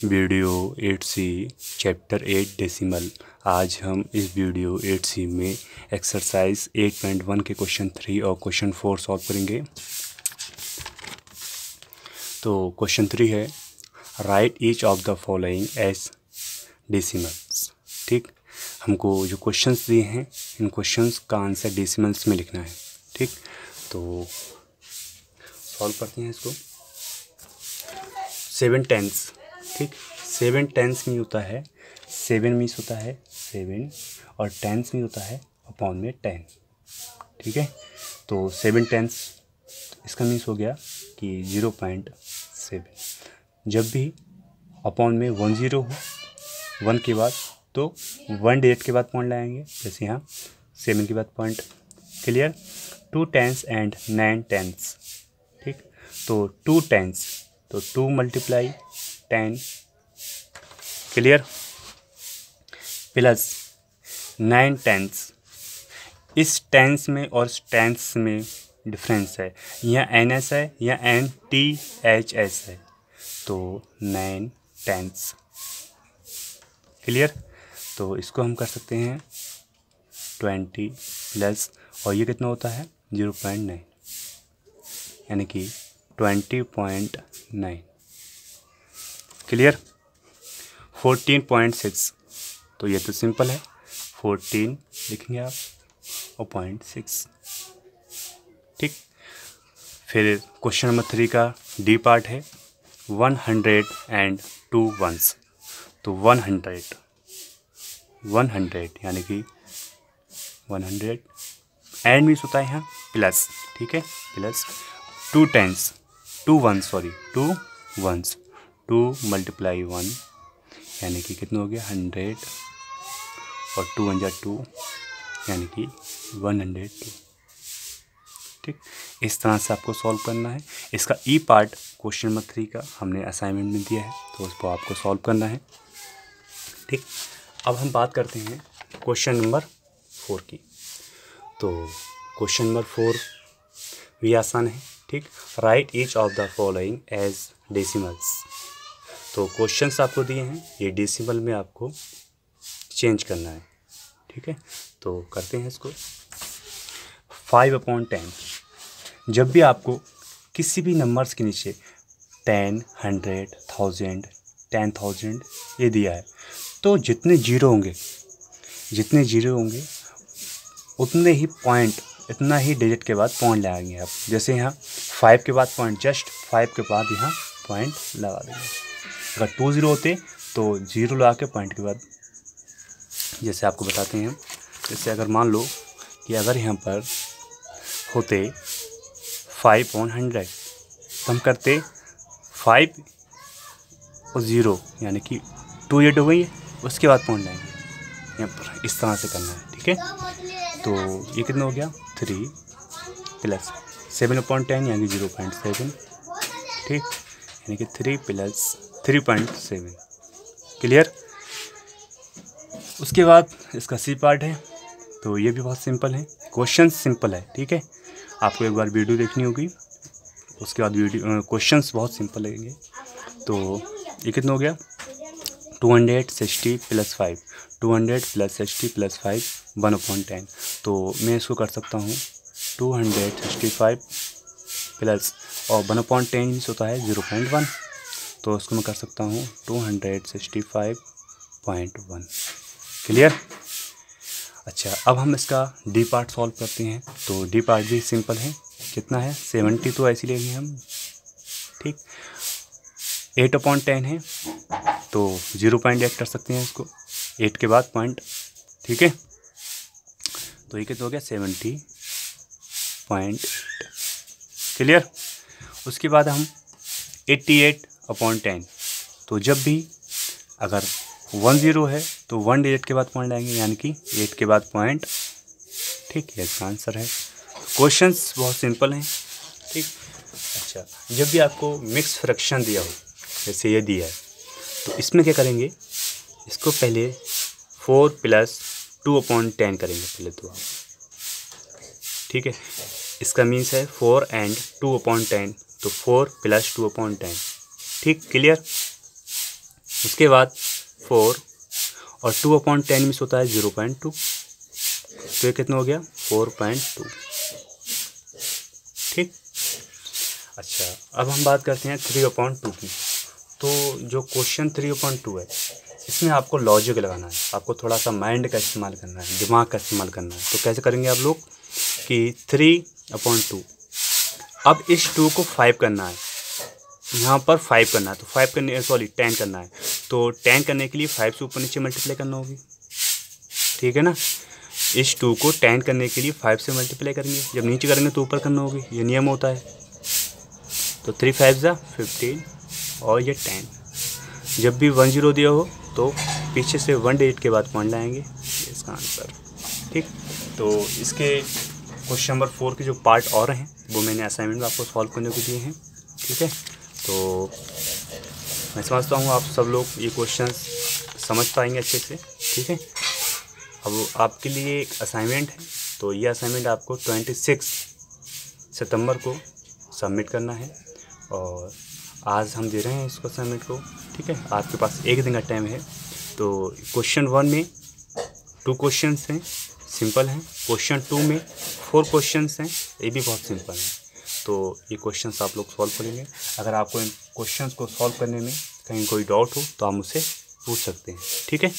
Video eight C chapter eight decimal. आज हम इस वीडियो एट सी में एक्सरसाइज एट पॉइंट वन के क्वेश्चन थ्री और क्वेश्चन फोर सॉल्व करेंगे। तो क्वेश्चन थ्री है write each of the following as decimals ठीक? हमको जो क्वेश्चंस दिए हैं, इन क्वेश्चंस का आंसर डेसिमल्स में लिखना है। ठीक? तो सॉल्व करते हैं इसको। सेवन टेंस ठीक? सेवन टेंस में होता है। सेवन मीस होता है। सेवन और टेंस में होता है अपॉन में टेन ठीक है? तो सेवन टेंस इसका मीन्स हो गया कि ज़ीरो पॉइंट सेवन जब भी अपॉन में वन ज़ीरो हो वन के बाद तो वन डेट के बाद पॉइंट लाएँगे। जैसे यहाँ सेवन के बाद point clear two tens and nine tens ठीक? तो टू टेंस तो two multiply ten. Clear? Plus nine tens. इस टेंस में और टेंस में डिफरेंस है। यहाँ एन एस है या एन टी एच एस है। तो नाइन टेंस। क्लियर? तो इसको हम कर सकते हैं ट्वेंटी प्लस। और ये कितना होता है? Zero point nine. यानी कि twenty point nine. Clear fourteen point six तो ये तो सिंपल है। फोर्टीन लिखेंगे आप, और पॉइंट सिक्स ठीक? फिर क्वेश्चन नंबर थ्री का डी पार्ट है। One hundred and two ones तो वन हंड्रेड वन हंड्रेड यानी कि वन हंड्रेड एंड मीन्स होता है यहाँ प्लस ठीक है? Plus two tens two one sorry two ones two multiply one, यानी कि कितना हो गया हंड्रेड और टू वन जा टू, यानी कि वन हंड्रेड टू। ठीक? इस तरह से आपको सॉल्व करना है। इसका E part question number three का हमने असाइनमेंट में दिया है तो उसको आपको सॉल्व करना है। ठीक? अब हम बात करते हैं क्वेश्चन नंबर फोर की। तो क्वेश्चन नंबर फोर भी आसान है। ठीक? Write each of the following as decimals. तो क्वेश्चंस आपको दिए हैं, ये डेसिमल में आपको चेंज करना है, ठीक है? तो करते हैं इसको। फाइव अपॉन टेन जब भी आपको किसी भी नंबर्स के नीचे ten hundred thousand ten thousand ये दिया है तो जितने ज़ीरो होंगे, जितने ज़ीरो होंगे, उतने ही पॉइंट इतना ही डिजिट के बाद पॉइंट लगाएँगे आप। जैसे यहाँ फाइव के बाद पॉइंट जस्ट फाइव के बाद यहाँ पॉइंट लगा देंगे। अगर टू ज़ीरो होते तो ज़ीरो लगा के पॉइंट के बाद, जैसे आपको बताते हैं, जैसे अगर मान लो कि अगर यहाँ पर होते फाइव ऑन हंड्रेड तो हम करते फाइव और ज़ीरो यानी कि टू एट हो गई है उसके बाद पॉइंट लाएँगे। यहाँ पर इस तरह से करना है, ठीक है? तो ये कितना हो गया? Three plus seven point ten यानी ज़ीरो पॉइंट सेवन ठीक? यानी कि three plus three point seven clear उसके बाद इसका सी पार्ट है तो ये भी बहुत सिंपल है। क्वेश्चन सिंपल है, ठीक है? आपको एक बार वीडियो देखनी होगी। उसके बाद वीडियो क्वेश्चन बहुत सिंपल लगेंगे। तो ये कितना हो गया? Two hundred sixty plus five two hundred plus sixty plus five one upon ten तो मैं इसको कर सकता हूँ। Two hundred sixty five plus और वन अपॉइंट टेन होता है ज़ीरो पॉइंट वन तो उसको मैं कर सकता हूँ two hundred sixty five point one clear अच्छा अब हम इसका डी पार्ट सॉल्व करते हैं। तो डी पार्ट भी सिंपल है। कितना है? सेवेंटी तो ऐसे लेंगे हम। ठीक। एट अपॉइंट टेन है। तो ज़ीरो पॉइंट एड कर सकते हैं इसको। एट के बाद पॉइंट ठीक है? तो ये कितना हो गया? सेवेंटी पॉइंट क्लियर उसके बाद हम एट्टी एट अपॉन टेन तो जब भी अगर वन ज़ीरो है तो वन डिजिट के बाद पॉइंट आएँगे, यानी कि एट के बाद पॉइंट ठीक है, इसका आंसर है। क्वेश्चंस बहुत सिंपल हैं, ठीक। अच्छा जब भी आपको मिक्स फ्रैक्शन दिया हो, जैसे ये दिया है तो इसमें क्या करेंगे? इसको पहले four plus two upon ten करेंगे पहले तो आप। ठीक है, इसका मीन्स है four and two upon ten तो four plus two upon ten. ठीक क्लियर उसके बाद फोर और टू अपॉइंट टेन मिस होता है ज़ीरो पॉइंट टू तो ये कितना हो गया? फोर पॉइंट टू ठीक? अच्छा अब हम बात करते हैं थ्री अपॉइंट टू की। तो जो क्वेश्चन थ्री अपॉइंट टू है, इसमें आपको लॉजिक लगाना है। आपको थोड़ा सा माइंड का इस्तेमाल करना है, दिमाग का इस्तेमाल करना है। तो कैसे करेंगे आप लोग कि थ्री अपॉइंट टू अब इस टू को फाइव करना है। यहाँ पर फाइव करना है तो फाइव करने सॉरी टेन करना है। तो टेन करने के लिए फाइव से ऊपर नीचे मल्टीप्लाई करना होगी। ठीक है ना? इस टू को टेन करने के लिए फाइव से मल्टीप्लाई करेंगे। जब नीचे करेंगे तो ऊपर करना होगी। ये नियम होता है। तो थ्री फाइव ज़ा फिफ्टीन और ये टेन जब भी वन ज़ीरो दिया हो तो पीछे से वन डेट के बाद पॉइंट लाएँगे। इसका आंसर ठीक? तो इसके क्वेश्चन नंबर फोर के जो पार्ट और हैं, वो मैंने असाइनमेंट में आपको सॉल्व करने को दिए हैं। ठीक है? तो मैं समझता हूँ आप सब लोग ये क्वेश्चन समझ पाएँगे अच्छे से, ठीक है? अब आपके लिए एक असाइनमेंट है तो ये असाइनमेंट आपको ट्वेंटी सिक्स सितंबर को सबमिट करना है और आज हम दे रहे हैं इसको असाइनमेंट को, ठीक है? आपके पास एक दिन का टाइम है तो क्वेश्चन वन में टू क्वेश्चन हैं सिंपल हैं। क्वेश्चन टू में फोर क्वेश्चन हैं, ये भी बहुत सिंपल हैं। तो ये क्वेश्चन आप लोग सॉल्व करेंगे। अगर आपको इन क्वेश्चन को सॉल्व करने में कहीं कोई डाउट हो तो आप मुझसे पूछ सकते हैं। ठीक है?